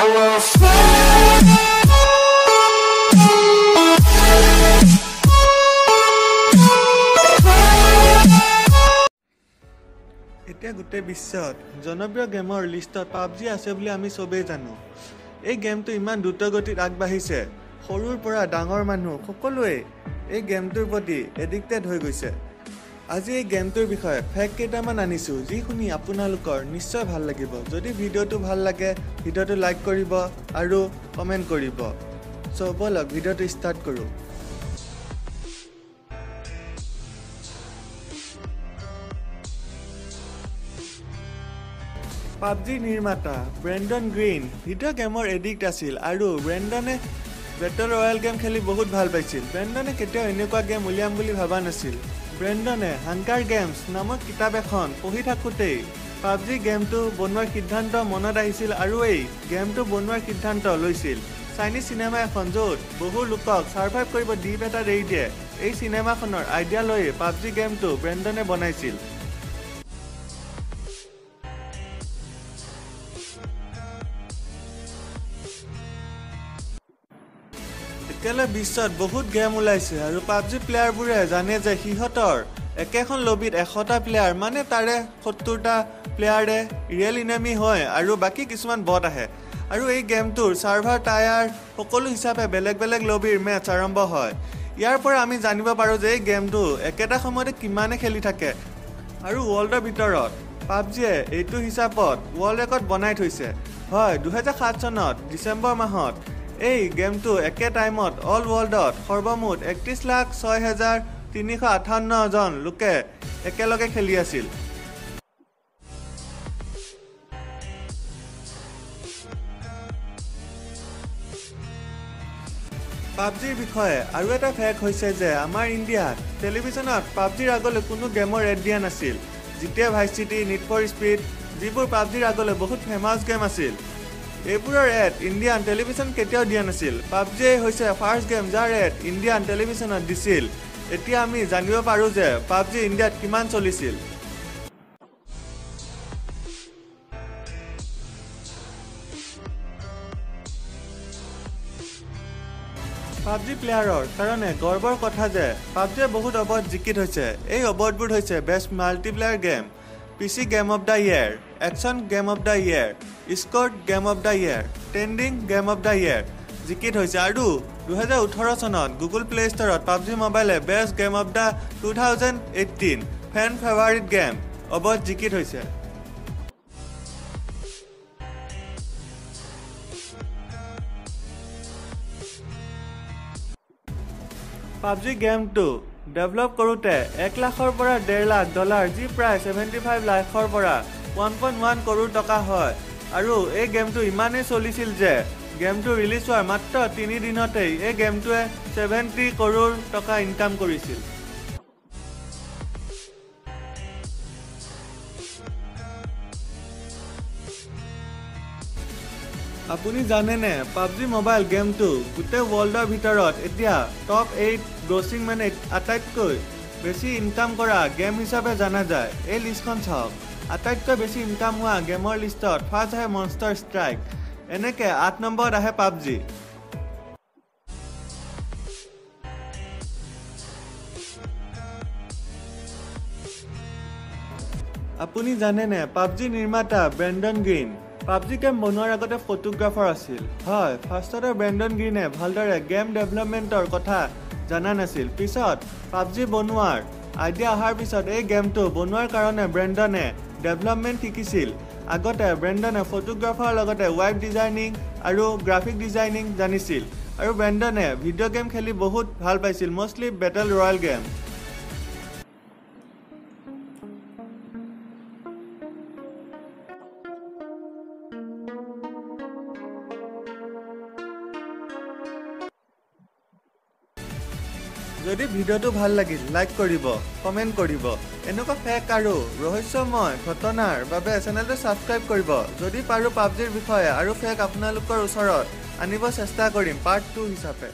এতিয়া গোটেই বিশ্বত জনপ্ৰিয় গেমৰ লিষ্টত পাবজি আছে বুলি আমি চবেই জানো। এই গেমটো ইমান দ্ৰুতগতিত আগবাঢ়িছে। সৰুৰ পৰা ডাঙৰ মানুহ সকলোৱে এই গেমটোৰ প্ৰতি এডিক্টেড হৈ গৈছে। আজি এই গেমটোৰ বিষয়ে ফেক্ট কেইটামান আনিছোঁ যি শুনি আপোনালোকৰ নিশ্চয় ভাল লাগিব। যদি ভিডিঅ'টো ভাল লাগে ভিডিঅ'টো লাইক কৰিব আৰু কমেণ্ট কৰিব। চ' ব'লক ভিডিঅ'টো ষ্টাৰ্ট কৰোঁ। পাবজি নিৰ্মাতা ব্ৰেণ্ডন গ্ৰীণ ভিডিঅ' গেমৰ এডিক্ট আছিল আৰু ব্ৰেণ্ডনে বেটল ৰয়েল গেম খেলি বহুত ভাল পাইছিল। ব্ৰেণ্ডনে কেতিয়াও এনেকুৱা গেম উলিয়াম বুলি ভবা নাছিল। ব্ৰেণ্ডনে হাংকাৰ গেমছ নামৰ কিতাপ এখন পঢ়ি থাকোঁতেই পাবজি গেমটো বনোৱাৰ সিদ্ধান্ত মনত আহিছিল আৰু এই গেমটো বনোৱাৰ সিদ্ধান্ত লৈছিল। চাইনিজ চিনেমা এখন য'ত বহু লোকক ছাৰ্ভাইভ কৰিব দ্বীপ এটাত এৰি দিয়ে এই চিনেমাখনৰ আইডিয়া লৈয়ে পাবজি গেমটো ব্ৰেণ্ডনে বনাইছিল। এতিয়ালৈ বিশ্বত বহুত গেম ওলাইছে আৰু পাবজি প্লেয়াৰবোৰে জানে যে সিহঁতৰ একেখন লবিত এশটা প্লেয়াৰ মানে তাৰে সত্তৰটা প্লেয়াৰে ৰিয়েল ইনেমি হয় আৰু বাকী কিছুমান বট আহে। আৰু এই গেমটোৰ ছাৰ্ভাৰ টায়াৰ সকলো হিচাপে বেলেগ বেলেগ লবিৰ মেটচ আৰম্ভ হয়। ইয়াৰ পৰা আমি জানিব পাৰোঁ যে এই গেমটো একেটা সময়তে কিমানে খেলি থাকে। আৰু ৱৰ্ল্ডৰ ভিতৰত পাবজিয়ে এইটো হিচাপত ৱৰ্ল্ড ৰেকৰ্ড বনাই থৈছে। হয় দুহেজাৰ সাত চনত ডিচেম্বৰ মাহত এই গেমটো একে টাইমত অল ৱৰ্ল্ডত সৰ্বমুঠ একত্ৰিছ লাখ ছয় হেজাৰ তিনিশ আঠাৱন্নজন লোকে একেলগে খেলি আছিল। পাবজিৰ বিষয়ে আৰু এটা ফেক্ট হৈছে যে আমাৰ ইণ্ডিয়াত টেলিভিশ্যনত পাবজিৰ আগলৈ কোনো গেমৰ এড দিয়া নাছিল। যেতিয়া Vice City Need for Speed যিবোৰ পাবজিৰ আগলৈ বহুত ফেমাছ গেম আছিল এইবোৰৰ এড ইণ্ডিয়ান টেলিভিশ্যন কেতিয়াও দিয়া নাছিল। পাবজিয়ে হৈছে ফাৰ্ষ্ট গেম যাৰ এড ইণ্ডিয়ান টেলিভিশ্যনত দিছিল। এতিয়া আমি জানিব পাৰোঁ যে পাবজি ইণ্ডিয়াত কিমান চলিছিল। পাবজি প্লেয়াৰৰ কাৰণে গৰ্বৰ কথা যে পাবজিয়ে বহুত অৱৰ্ড জিকি থৈছে এই অৱৰ্ডবোৰ হৈছে best multiplayer game P C game of the year action game of the year sport game of the year trending game of the year জিকি থৈছে আৰু দুহেজাৰ ওঠৰ চনত গুগল প্লে ষ্টৰত পাবজি মোবাইলে best game of the two thousand eighteen fan favourite game award জিকি থৈছে পাবজি গেমটো ডেভেলপ কৰোঁতে এক লাখৰ পৰা ডেৰ লাখ ডলাৰ যি প্ৰায় ছেভেণ্টি ফাইভ লাখৰ পৰা ওৱান পইণ্ট ওৱান কৰোৰ টকা হয়। আৰু এই গেমটো ইমানেই চলিছিল যে গেমটো ৰিলিজ হোৱাৰ মাত্ৰ তিনি দিনতেই এই গেমটোৱে ছেভেণ্টি কৰোৰ টকা ইনকাম কৰিছিল। আপুনি জানেনে পাবজি মোবাইল গেমটো গোটেই ৱৰ্ল্ডৰ ভিতৰত এতিয়া টপ এইট গ্ৰছিং মানে আটাইতকৈ বেছি ইনকাম কৰা গেম হিচাপে জনা যায়। এই লিষ্টখন চাওক। আটাইতকৈ বেছি ইনকাম হোৱা গেমৰ লিষ্টত ফাৰ্ষ্ট আহে মনষ্টাৰ ষ্ট্ৰাইক এনেকৈ আঠ নম্বৰত আহে পাবজি। আপুনি জানেনে পাবজি নিৰ্মাতা ব্ৰেণ্ডন গ্ৰীণ। পাবজি গেম বনোৱাৰ আগতে ফটোগ্ৰাফাৰ আছিল। হয় ফাৰ্ষ্টতে ব্ৰেণ্ডন গ্ৰীণে ভালদৰে গেম ডেভেলপমেণ্টৰ কথা জনা নাছিল। পিছত পাবজি বনোৱাৰ আইডিয়া অহাৰ পিছত এই গেমটো বনোৱাৰ কাৰণে ব্ৰেণ্ডনে ডেভেলপমেণ্ট শিকিছিল। আগতে ব্ৰেণ্ডনে ফটোগ্ৰাফাৰৰ লগতে ৱেব ডিজাইনিং আৰু গ্ৰাফিক ডিজাইনিং জানিছিল। আৰু ব্ৰেণ্ডনে ভিডিঅ' গেম খেলি বহুত ভাল পাইছিল মষ্টলি বেটেল ৰয়েল গেম যদি ভিডিঅ'টো ভাল লাগিল লাইক কৰিব কমেণ্ট কৰিব। এনেকুৱা ফেক আৰু ৰহস্যময় ঘটনাৰ বাবে চেনেলটো ছাবস্ক্ৰাইব কৰিব। যদি পাৰোঁ পাবজিৰ বিষয়ে আৰু ফেক আপোনালোকৰ ওচৰত আনিব চেষ্টা কৰিম পাৰ্ট টু হিচাপে।